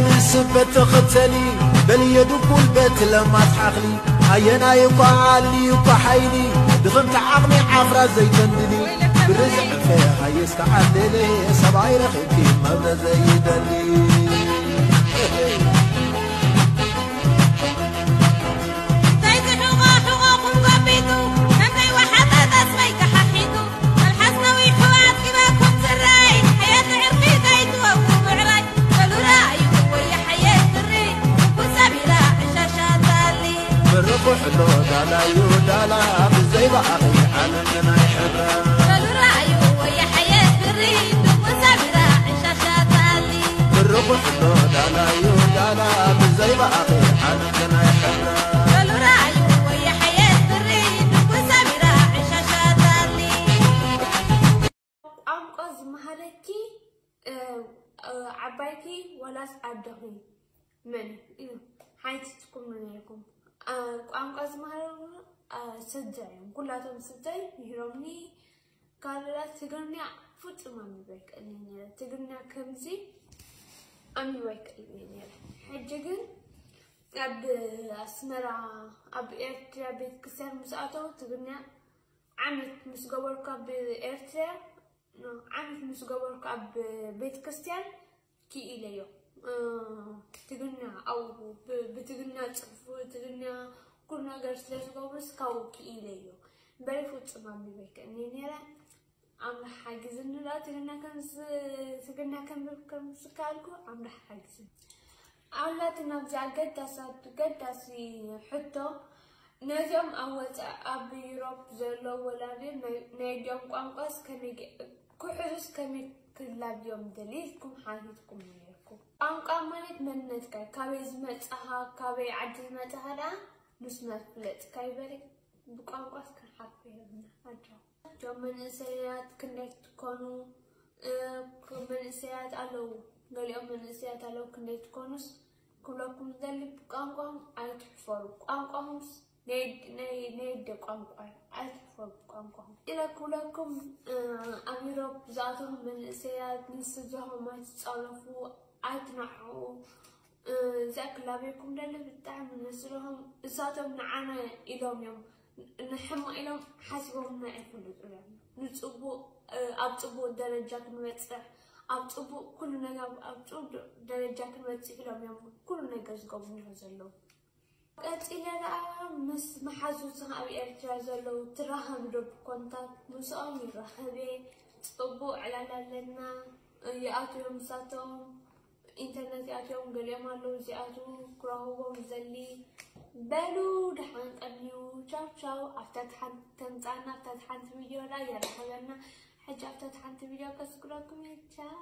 لي سبت تختلي بل يدك البيت لما تحقلي عينا يقع علي يقع حيلي دخمت عقمي عفرة زي تندلي بالرزق فيها يستعدلي سبعي رخيتي مبنى زي دلي الدلع زي بعض العالم ما يحبها فالرأي ويا حياة الريد وسبرا عشا شفاتي بالرقص دلع يودلع زي بعض العالم ما يحبها ዓባይቲ ወላስ ኣደኹም መን እዩ ሓንቲ ትኩም ነርኩም ቋንቋ ዝመሃሩ sejjaayin kullaataan sejjaayin hiroomni kaalaa tigirnaa fucuma ammi baayqalneera tigirnaa kamsi ammi baayqalneera ሕጂ ግን ኣብ ኣስመራ ኣብ ኤርትራ ቤተ ክርስቲያን ምስ ኣተው ትግርኛ ዓመት ምስ ገበርኩ ኣብ ኤርትራ ዓመት ምስ ገበርኩ ኣብ ቤተ ክርስቲያን ክኢለዮ ትግርኛ ኣብኡ ብትግርኛ ፅሑፍ ትግርኛ ኩሉነገር ዝገብሩ ካብ ውክኢለ እዩ በል ፍፁም ኣንቢበይክእኒ ነረ ኣምላኽ ሓግዝኒ ላ ትግርና ከንብብ ከምዝከኣልኩ ኣምላኽ ሓግዝኒ ኣብላት ናብዚ ኣገዳሳት ገዳሲ ሕቶ ነዚኦም ኣብ ወፃእ ኣብ ዩሮፕ ዘለዉ ወላድ ናይድዮም ቋንቋስ ክሕሉስ ከመይ ክላድዮም ደሊ ኢልኩም ሓቲትኩም ነርኩም ቋንቋ ማለት መንነትካ ካበይ ዝመፅኻ ካበይ ዓዲ ዝመፅኻ ደኣ ምስማር ፍለጥ ካይበለይ ብቋንቋስ ክንሓፍ ይህብና ኣድራ እቶም መንእሰያት ክንደይ ትኮኑ መንእሰያት ኣለው ገሊኦም መንእሰያት ኣለው ክንደይ ትኮኑስ ክብለኩም ዝደሊ ብቋንቋም ኣይትሕፈሩ ቋንቋምስ ናይ ደ ቋንቋ እዩ ኣይትሕፈሩ ብቋንቋም ኢለ ክብለኩም ኣብ ዩሮፕ ዝኣተዉ መንእሰያት ንስድራኹም ኣይትፃለፉ ኣይትናዕቑ أنزاء كلابكم لأن بالدعم نسرهم إصاتهم نعانا إلهم يوم نحمو إلهم حسبهم نعرفوا نزلهم نصبو أبصبو درجات نمتصح أبصبو كل نجار أبصبو درجات نمتصح إلهم يوم كل نجار زقوم نهزلهم ቀፂለ ከዓ أبي أرجع ኣብ ኤርትራ رب ትራኸብ ዶ ብኮንታት ምስኦም ይራኸበ ፅቡቅ ዕላል ኣለና ይኣትዮም ምሳቶም ኢንተርነትኣትዮም ገሊኦም ኣለዉ እዚኣቱ ክረኽቦም ዘሊ በሉ ድሓን ቀኒዩ ቻው ቻው ኣብታት ሓንቲ ተምፃና ኣብታት ሓንቲ ቪድዮ ላይ የራኸበና ሕጂ ኣብታት ሓንቲ ቪድዮ ከስክረኩም ቻው